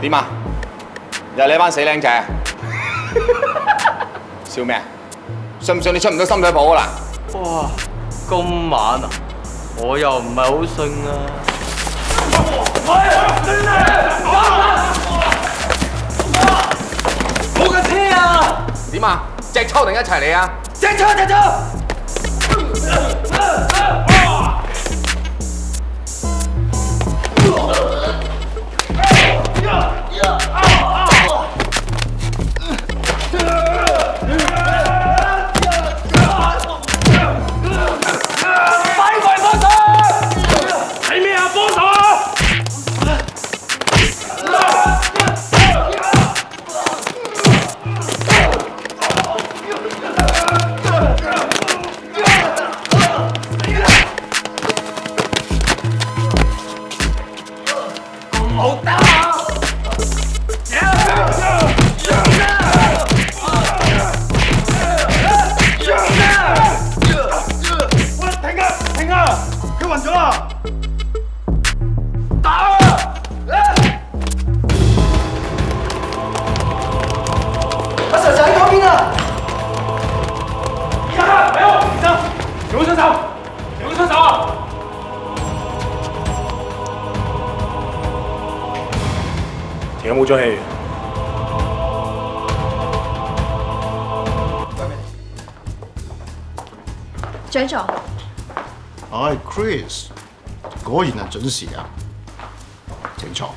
點啊？又係你班死僆仔啊！笑咩啊？信唔信你出唔到深水埗啊嗱？哇，今晚啊，我又唔係好信啊。我架車啊！點啊？隻抽定一齊嚟啊？隻抽隻車！有冇傷手？有冇傷手啊？條友冇咗氣。長座，唉，Chris，果然係準時啊！請坐。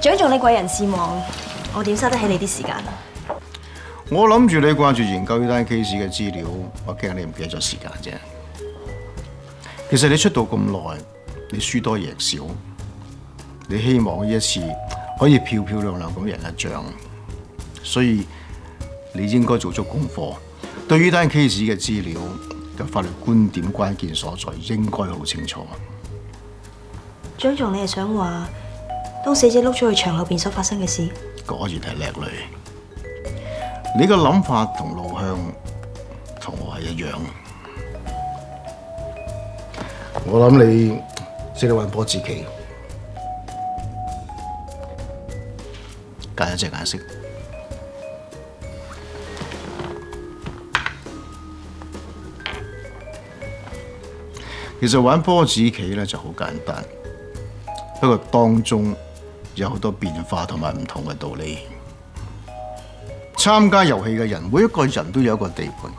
長座你貴人事忙，我點收得起你啲時間啊？我諗住你掛住研究呢單 case 嘅資料，我驚你唔記得咗時間啫。其實你出道咁耐，你輸多贏少，你希望呢一次可以漂漂亮亮咁贏一仗，所以你應該做足功課，對於單 case 嘅資料嘅法律觀點關鍵所在，應該好清楚。長座你係想話，當死者碌咗去牆後邊所發生嘅事？果然係叻女，你個諗法同路向同我係一樣。我諗你識得揾波子棋，揀一隻顏色。其實玩波子棋咧就好簡單，不過當中有好多變化同埋唔同嘅道理。參加遊戲嘅人，每一個人都有一個地盤，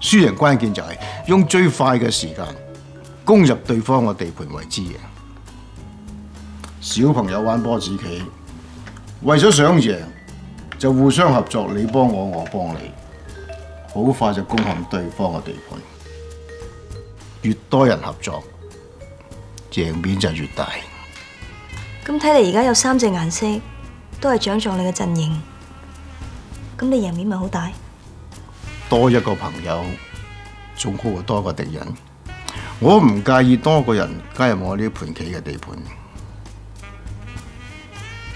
輸贏關鍵就係用最快嘅時間攻入對方嘅地盤為之贏。小朋友玩波子棋，為咗想贏就互相合作，你幫我，我幫你，好快就攻陷對方嘅地盤。越多人合作，贏面就越大。咁睇嚟而家有三隻顏色都係長座你嘅陣營，咁你贏面咪好大？多一個朋友總好過多個敵人。我唔介意多個人加入我呢盤棋嘅地盤。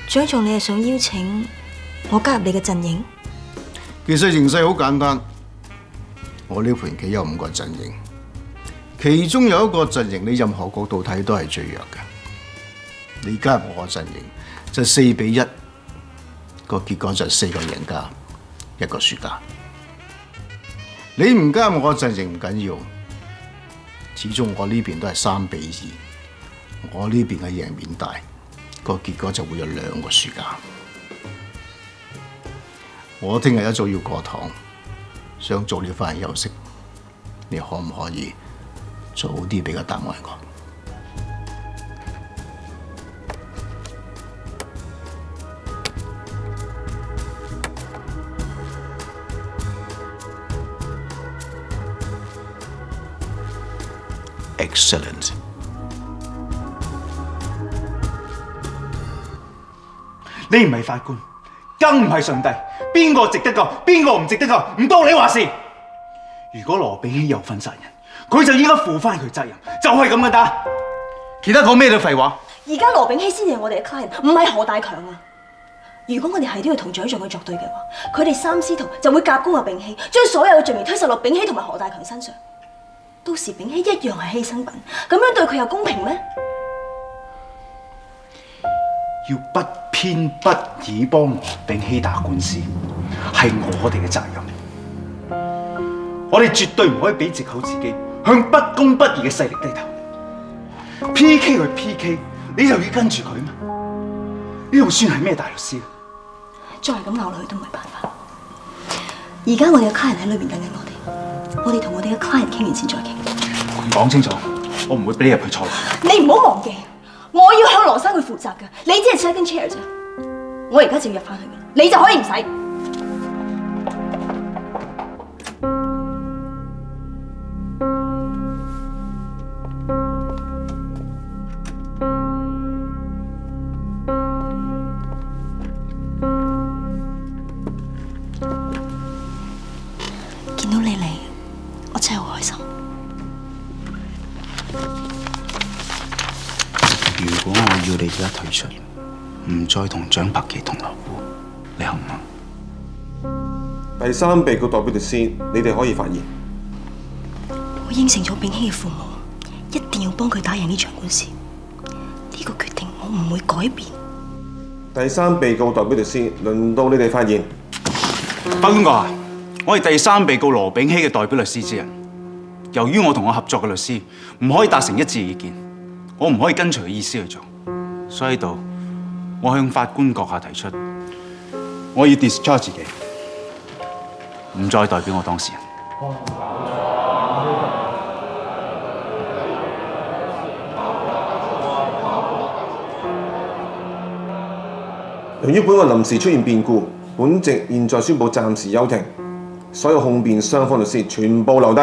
長座你係想邀請我加入你嘅陣營？其實形勢好簡單，我呢盤棋有五個陣營，其中有一個陣營你任何角度睇都係最弱嘅。你加入我個陣營就四比一，個結果就係四個贏家，一個輸家。你唔加我阵营唔緊要，始終我呢邊都係三比二，我呢邊嘅贏面大，個結果就會有兩個輸家。我聽日一早要過堂，想早啲翻去休息，你可唔可以早啲俾個答案我？Excellent。你唔係法官，更唔係上帝，邊個值得救，邊個唔值得救，唔到你話事。如果羅炳熙有份殺人，佢就應該負翻佢責任，就係咁嘅得。其他講咩都廢話。而家羅炳熙先係我哋嘅 client，唔係何大強啊！如果我哋係都要同長座佢作對嘅話，佢哋三師徒就會夾攻阿炳熙，將所有嘅罪名推晒落炳熙同埋何大強身上。到時炳熙一樣係犧牲品，咁樣對佢又公平咩？要不偏不倚幫我炳熙打官司，係我哋嘅責任。我哋絕對唔可以俾借口自己向不公不義嘅勢力低頭。P.K. 佢 P.K. 你就要跟住佢嘛？呢度算係咩大律師？再係咁拗落去都唔係辦法。而家我哋嘅 client 喺裏面等緊我哋，我哋同我哋嘅 client 倾完先再傾。講清楚，我唔会俾你入去坐。你唔好忘记，我要向罗生佢負責㗎，你只系 second chair 啫。我而家就要入翻去嘅，你就可以唔使。如果我要你而家退出，唔再同蔣柏琪同流戶，你肯唔肯？第三被告代表律師，你哋可以發言。我應承咗炳熙嘅父母，一定要幫佢打贏呢場官司。呢個決定我唔會改變。第三被告代表律師，輪到你哋發言。法官閣下，我係第三被告羅炳熙嘅代表律師之人。由於我同我合作嘅律師唔可以達成一致意見，我唔可以跟隨佢意思去做，所以度我向法官閣下提出，我要 discharge 自己，唔再代表我當事人。由於本案臨時出現變故，本席現在宣布暫時休庭，所有控辯雙方律師全部留低。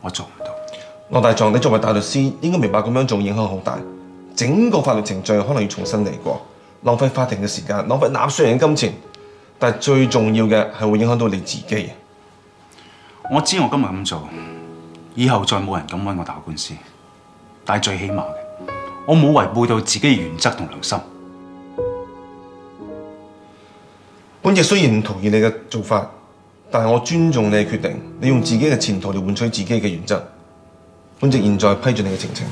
我做唔到。羅大狀，你作為大律師，應該明白咁樣做影響好大，整個法律程序可能要重新嚟過，浪費法庭嘅時間，浪費納税人嘅金錢，但係最重要嘅係會影響到你自己。我知我今日咁做，以後再冇人敢揾我打官司。但係最起碼嘅，我冇違背到自己嘅原則同良心。本席雖然唔同意你嘅做法，但係我尊重你嘅決定。你用自己嘅前途嚟換取自己嘅原則。本席現在批准你嘅呈請。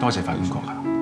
多謝法官閣下。